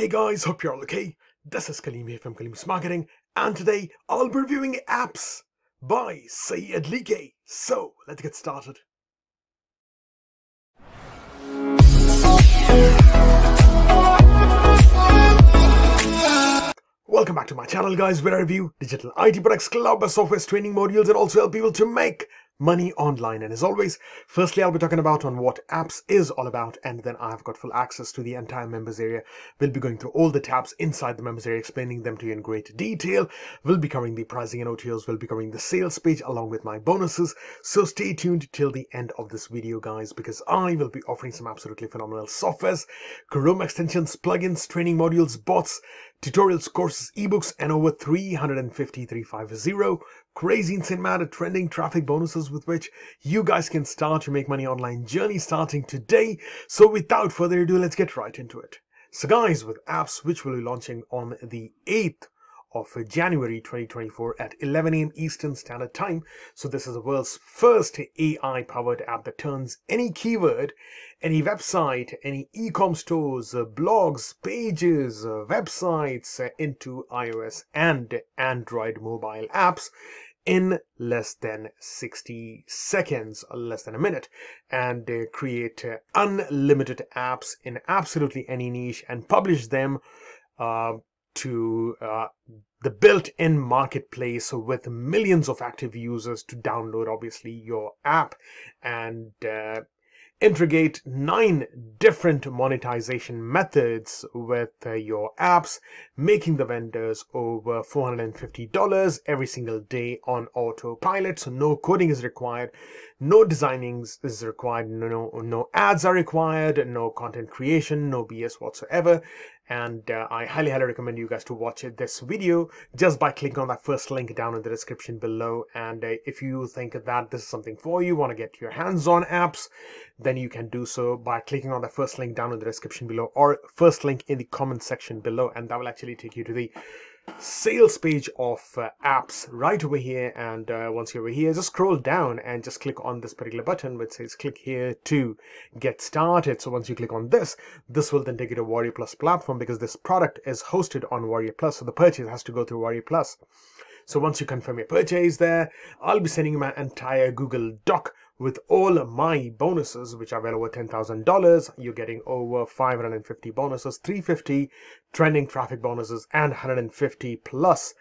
Hey guys, hope you're all okay. This is Kaleem here from Kaleem's Marketing, and today I'll be reviewing APPZ by Sayed Like. So let's get started. Welcome back to my channel guys where I review digital IT products, cloud-based software, training modules and also help people to make money online. And as always, firstly, I'll be talking about on what APPZ is all about, and then I've got full access to the entire members area. We'll be going through all the tabs inside the members area, explaining them to you in great detail. We'll be covering the pricing and OTOs. We'll be covering the sales page along with my bonuses. So stay tuned till the end of this video, guys, because I will be offering some absolutely phenomenal softwares, Chrome extensions, plugins, training modules, bots, tutorials, courses, ebooks, and over 350 350 crazy insane mad trending traffic bonuses with which you guys can start your make money online journey starting today. So without further ado, let's get right into it. So guys, with APPZ which will be launching on the 8th of January 2024 at 11 a.m. Eastern Standard Time. So this is the world's first AI powered app that turns any keyword, any website, any e-com stores, uh, blogs, pages, uh, websites uh, into iOS and Android mobile apps in less than 60 seconds, less than a minute, and uh, create uh, unlimited apps in absolutely any niche and publish them uh, to uh, the built-in marketplace with millions of active users to download obviously your app and uh, integrate nine different monetization methods with uh, your apps, making the vendors over $450 every single day on autopilot. So no coding is required, no designing is required, no, no ads are required, no content creation, no BS whatsoever and uh, I highly highly recommend you guys to watch this video just by clicking on that first link down in the description below. And uh, if you think that this is something for you want to get your hands on APPZ then you can do so by clicking on the first link down in the description below or first link in the comment section below. And that will actually take you to the sales page of uh, APPZ right over here. And uh, once you're over here just scroll down and just click on this particular button which says click here to get started. So once you click on this this will then take you to warrior plus platform because this product is hosted on warrior plus. So the purchase has to go through warrior plus. So once you confirm your purchase there i'll be sending you my entire google doc with all my bonuses, which are well over $10,000, you're getting over 550 bonuses, 350 trending traffic bonuses, and 150 plus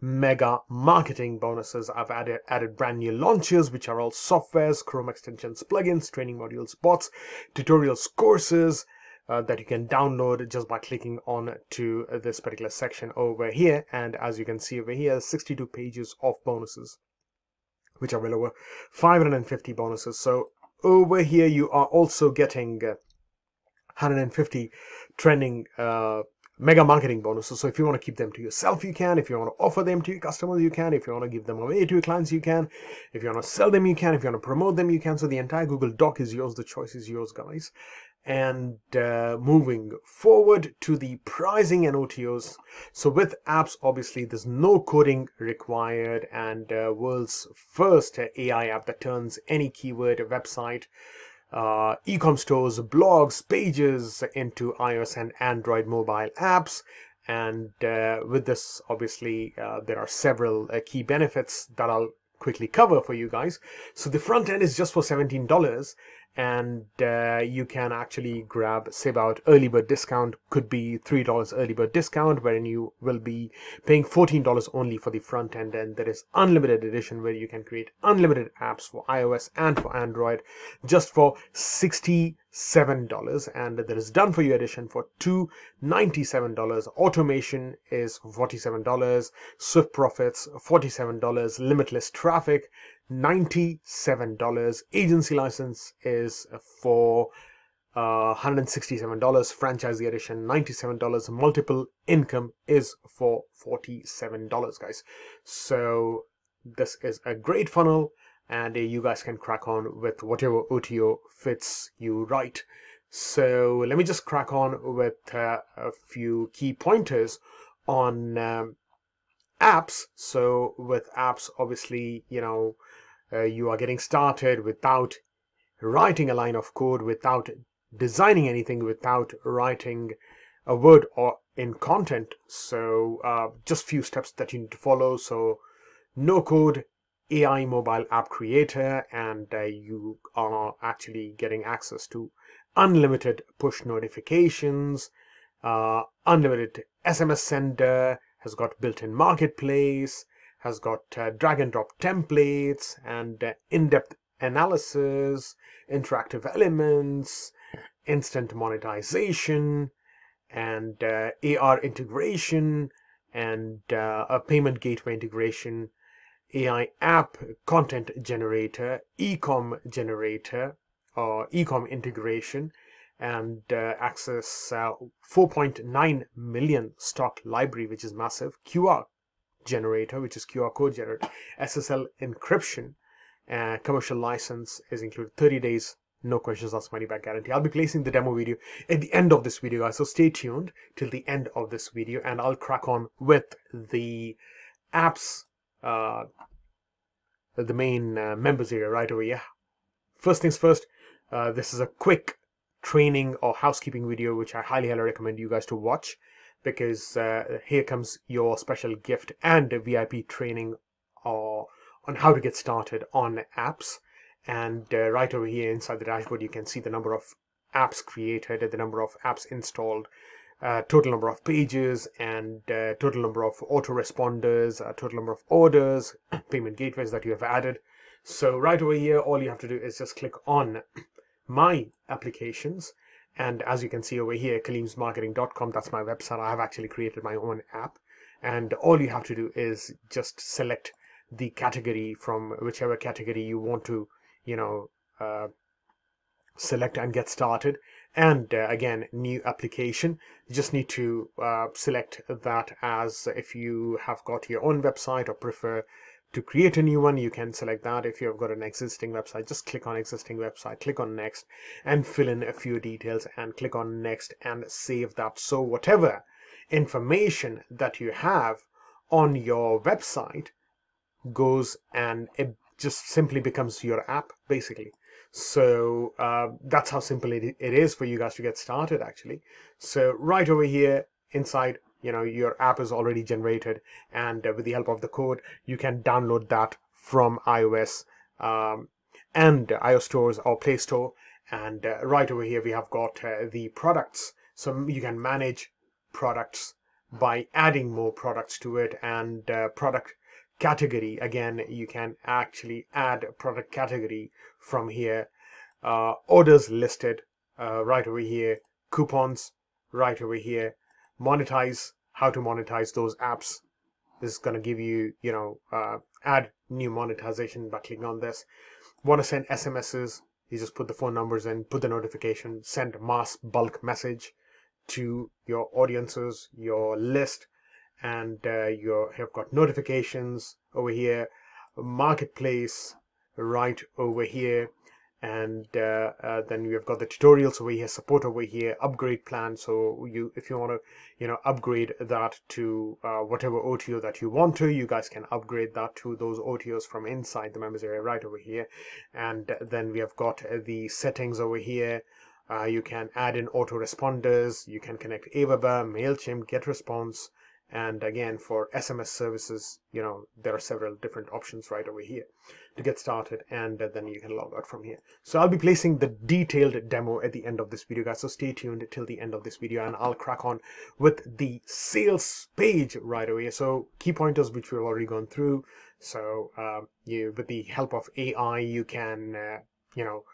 mega marketing bonuses. I've added, added brand new launches, which are all softwares, Chrome extensions, plugins, training modules, bots, tutorials, courses, uh, that you can download just by clicking on to this particular section over here. And as you can see over here, 62 pages of bonuses which are well over 550 bonuses. So over here you are also getting uh, 150 trending uh, mega marketing bonuses. So if you want to keep them to yourself, you can. If you want to offer them to your customers, you can. If you want to give them away to your clients, you can. If you want to sell them, you can. If you want to promote them, you can. So the entire Google Doc is yours. The choice is yours, guys and uh, moving forward to the pricing and OTOs. So with APPZ, obviously there's no coding required and uh, world's first AI app that turns any keyword, website, uh, e-com stores, blogs, pages into iOS and Android mobile apps. And uh, with this, obviously, uh, there are several uh, key benefits that I'll quickly cover for you guys. So the front end is just for $17 and uh, you can actually grab say about early bird discount. Could be three dollars early bird discount wherein you will be paying fourteen dollars only for the front end and there is unlimited edition where you can create unlimited apps for ios and for android just for sixty seven dollars and there is done for you edition for two ninety seven dollars. Automation is forty seven dollars. Swift profits forty seven dollars. Limitless traffic $97. Agency license is for uh, $167. Franchisee edition, $97. Multiple income is for $47, guys. So this is a great funnel and uh, you guys can crack on with whatever OTO fits you right. So let me just crack on with uh, a few key pointers on um, APPZ. So with APPZ, obviously, you know, uh, you are getting started without writing a line of code, without designing anything, without writing a word or in content. So uh, just few steps that you need to follow. So no code AI mobile app creator, and uh, you are actually getting access to unlimited push notifications, uh, unlimited SMS sender, has got built-in marketplace, has got uh, drag and drop templates and uh, in-depth analysis, interactive elements, instant monetization, and uh, AR integration, and uh, a payment gateway integration, AI app content generator, ecom generator, or ecom integration, and uh, access uh, 4.9 million stock library, which is massive, QR generator, which is QR code generator, SSL encryption, uh, commercial license is included. 30 days no questions asked money back guarantee. I'll be placing the demo video at the end of this video guys so stay tuned till the end of this video and i'll crack on with the APPZ uh the main uh, members area right over here. First things first uh, this is a quick training or housekeeping video which i highly highly recommend you guys to watch because uh, here comes your special gift and vip training or on how to get started on APPZ. And uh, right over here inside the dashboard you can see the number of apps created the number of apps installed uh, total number of pages and uh, total number of autoresponders uh, total number of orders payment gateways that you have added. So right over here all you have to do is just click on my applications and as you can see over here kaleemsmarketing.com that's my website. I have actually created my own app. And all you have to do is just select the category from whichever category you want to you know uh, select and get started. And uh, again new application. You just need to uh, select that as if you have got your own website or prefer to create a new one you can select that. If you've got an existing website just click on existing website click on next and fill in a few details and click on next and save that. So whatever information that you have on your website goes and it just simply becomes your app basically. So uh, that's how simple it, it is for you guys to get started actually. So right over here inside you know your app is already generated and uh, with the help of the code you can download that from ios um, and ios stores or play store. And uh, right over here we have got uh, the products. So you can manage products by adding more products to it and uh, product category. Again you can actually add product category from here. Uh, orders listed uh, right over here. Coupons right over here monetize how to monetize those apps this is going to give you you know uh, add new monetization by clicking on this. Want to send sms's you just put the phone numbers in put the notification send mass bulk message to your audiences your list and uh, you have got notifications over here. Marketplace right over here and uh, uh, then we have got the tutorials over here support over here upgrade plan. So you if you want to you know upgrade that to uh, whatever OTO that you want to you guys can upgrade that to those OTOs from inside the members area right over here. And then we have got the settings over here. Uh, you can add in autoresponders. You can connect Aweber, MailChimp, GetResponse and again for sms services you know there are several different options right over here to get started and then you can log out from here. So i'll be placing the detailed demo at the end of this video guys. So stay tuned till the end of this video and i'll crack on with the sales page right away so key pointers which we've already gone through. So uh, you with the help of ai you can uh, you know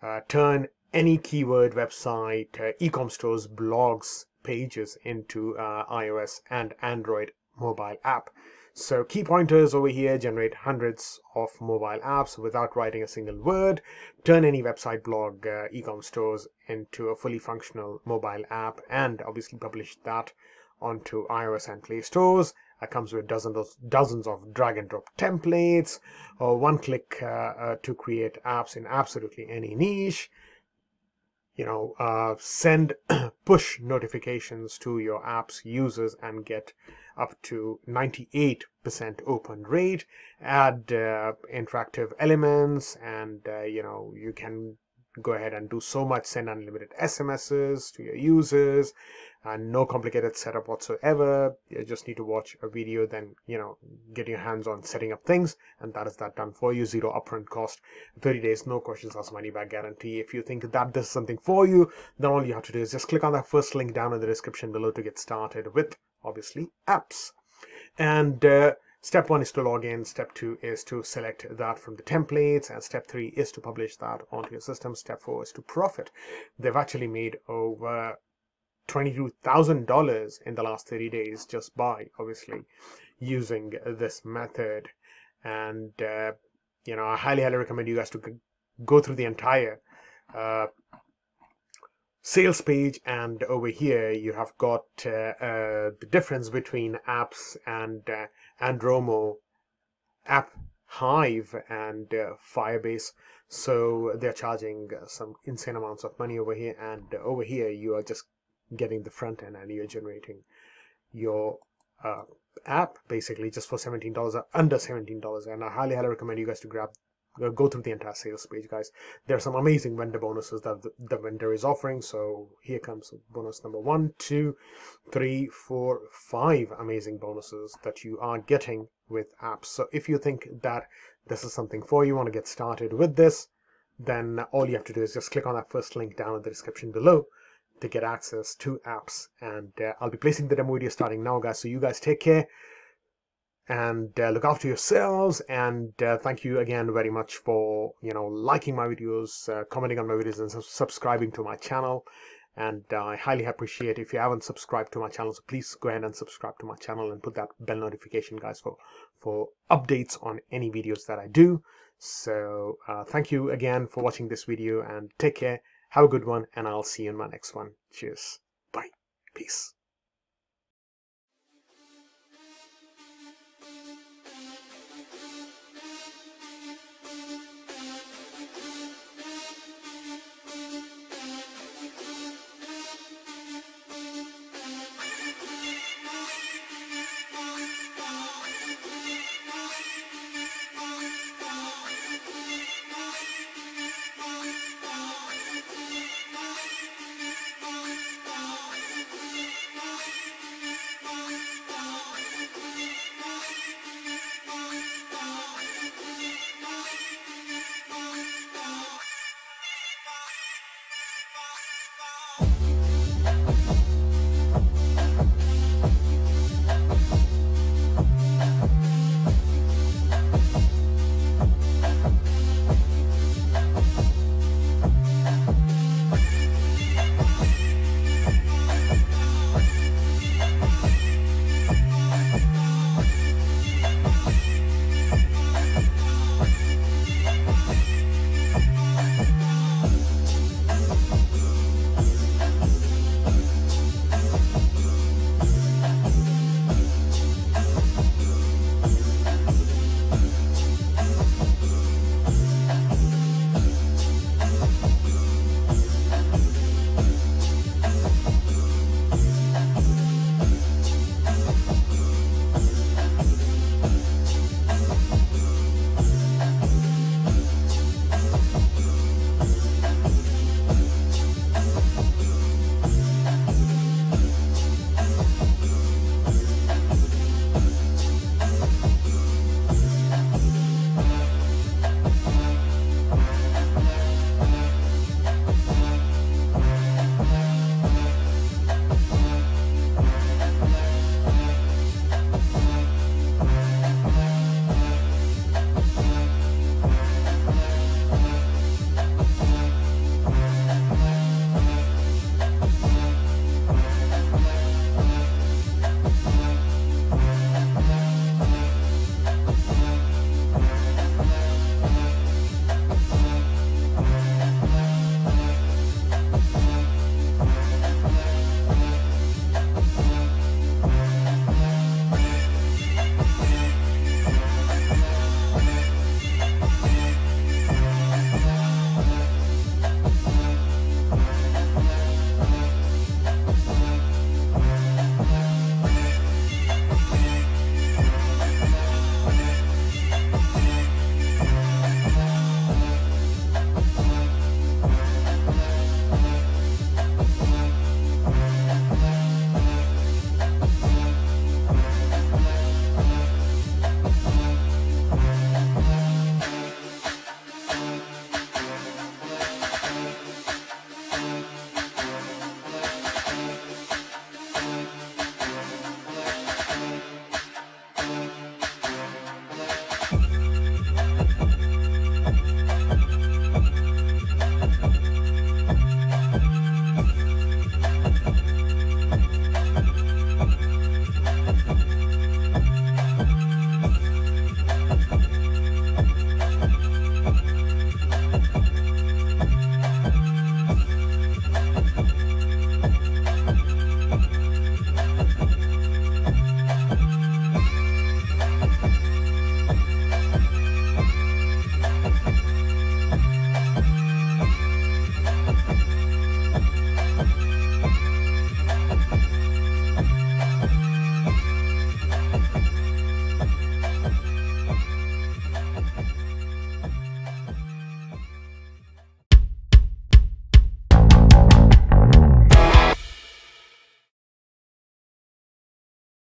uh, turn any keyword website uh, e-com stores blogs pages into uh, iOS and Android mobile app. So key pointers over here generate hundreds of mobile apps without writing a single word, turn any website blog uh, e-com stores into a fully functional mobile app and obviously publish that onto iOS and Play stores. It comes with dozens of, dozens of drag and drop templates or one click uh, uh, to create apps in absolutely any niche you know, uh, send push notifications to your app's users and get up to 98% open rate, add uh, interactive elements, and, uh, you know, you can go ahead and do so much, send unlimited SMSs to your users, and no complicated setup whatsoever you just need to watch a video then you know get your hands on setting up things and that is that done for you zero upfront cost 30 days no questions asked money back guarantee if you think that this is something for you then all you have to do is just click on that first link down in the description below to get started with obviously APPZ and uh, Step one is to log in. Step two is to select that from the templates. And step three is to publish that onto your system. Step four is to profit. They've actually made over $22,000 in the last 30 days just by obviously using this method. And, uh, you know, I highly, highly recommend you guys to go through the entire uh, sales page. And over here you have got uh, uh, the difference between APPZ and uh, Andromo app hive and uh, firebase. So they're charging some insane amounts of money over here. And over here you are just getting the front end and you're generating your uh, app basically just for $17 under $17 and I highly highly recommend you guys to grab go through the entire sales page guys. There are some amazing vendor bonuses that the, the, vendor is offering. So here comes bonus number one two three four five amazing bonuses that you are getting with APPZ. So if you think that this is something for you want to get started with this then all you have to do is just click on that first link down in the description below to get access to APPZ and uh, i'll be placing the demo video starting now guys. So you guys take care and uh, look after yourselves and uh, thank you again very much for you know liking my videos uh, commenting on my videos and subscribing to my channel. And uh, I highly appreciate if you haven't subscribed to my channel so please go ahead and subscribe to my channel and put that bell notification guys for for updates on any videos that I do. So uh, thank you again for watching this video and take care have a good one and I'll see you in my next one. Cheers. Bye. Peace